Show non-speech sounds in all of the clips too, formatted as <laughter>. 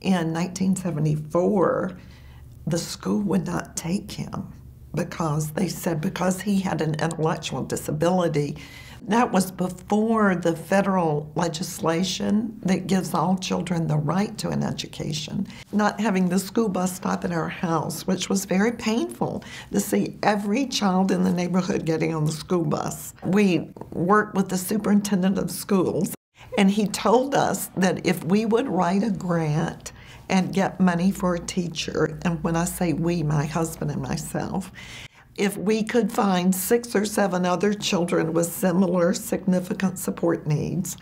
In 1974, the school would not take him because they said because he had an intellectual disability. That was before the federal legislation that gives all children the right to an education. Not having the school bus stop at our house, which was very painful to see every child in the neighborhood getting on the school bus. We worked with the superintendent of schools, and he told us that if we would write a grant, and get money for a teacher. And when I say we, my husband and myself, if we could find six or seven other children with similar significant support needs,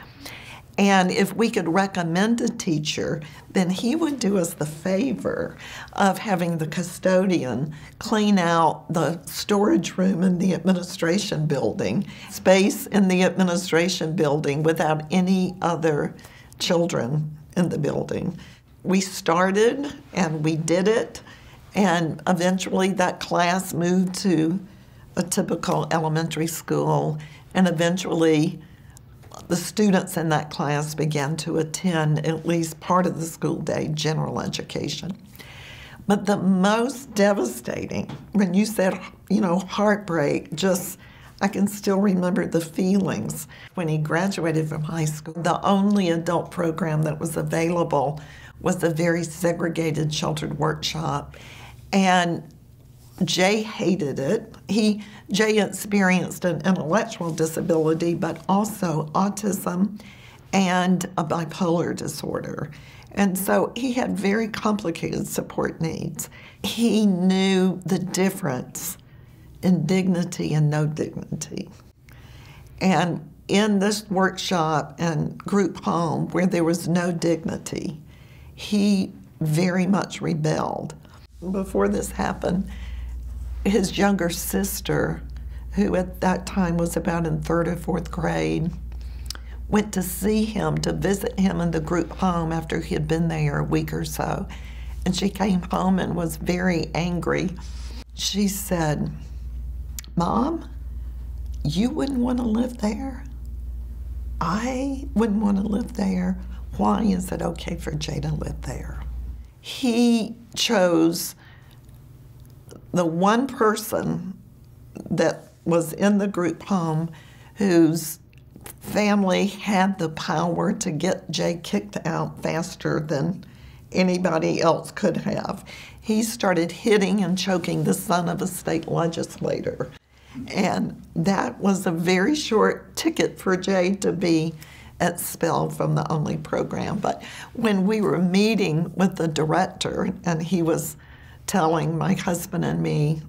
and if we could recommend a teacher, then he would do us the favor of having the custodian clean out the storage room in the administration building, space in the administration building without any other children in the building. We started and we did it and eventually that class moved to a typical elementary school, and eventually the students in that class began to attend at least part of the school day general education. But the most devastating, when you said, you know, heartbreak, just, I can still remember the feelings when he graduated from high school. The only adult program that was available was a very segregated sheltered workshop. And Jay hated it. He Jay experienced an intellectual disability, but also autism and a bipolar disorder. And so he had very complicated support needs. He knew the difference in dignity and no dignity. And in this workshop and group home where there was no dignity, he very much rebelled before this happened, his younger sister, who at that time was about in third or fourth grade, went to see him to visit him in the group home after he had been there a week or so. And she came home and was very angry. She said, Mom, you wouldn't want to live there? I wouldn't want to live there. Why is it okay for Jay to live there? he chose the one person that was in the group home whose family had the power to get Jay kicked out faster than anybody else could have. He started hitting and choking the son of a state legislator. And that was a very short ticket for Jay to be expelled from the only program. But when we were meeting with the director, and he was telling my husband and me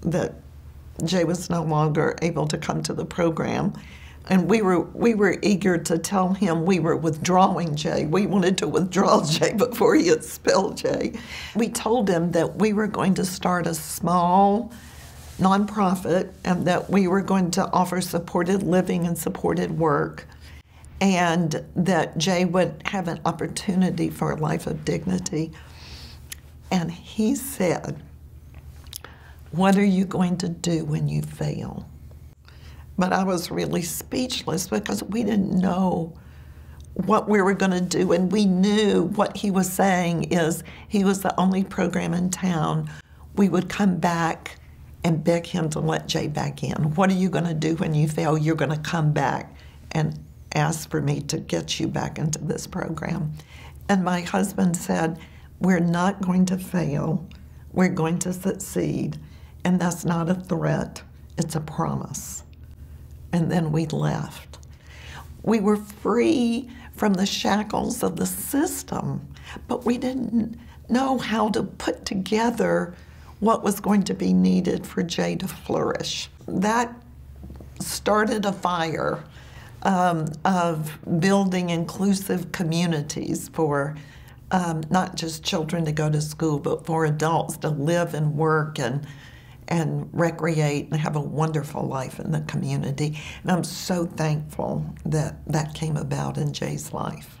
that Jay was no longer able to come to the program, and we were we were eager to tell him we were withdrawing Jay. We wanted to withdraw <laughs> Jay before he expelled Jay. We told him that we were going to start a small nonprofit and that we were going to offer supported living and supported work and that Jay would have an opportunity for a life of dignity. He said, What are you going to do when you fail? But I was really speechless because we didn't know what we were going to do, and we knew what he was saying is he was the only program in town. We would come back and beg him to let Jay back in. What are you going to do when you fail? You're going to come back and ask for me to get you back into this program. And my husband said, We're not going to fail, we're going to succeed. And that's not a threat, it's a promise. And then we left. We were free from the shackles of the system, but we didn't know how to put together what was going to be needed for Jay to flourish. That started a fire um, of building inclusive communities for um, not just children to go to school, but for adults to live and work and and recreate and have a wonderful life in the community. And I'm so thankful that that came about in Jay's life.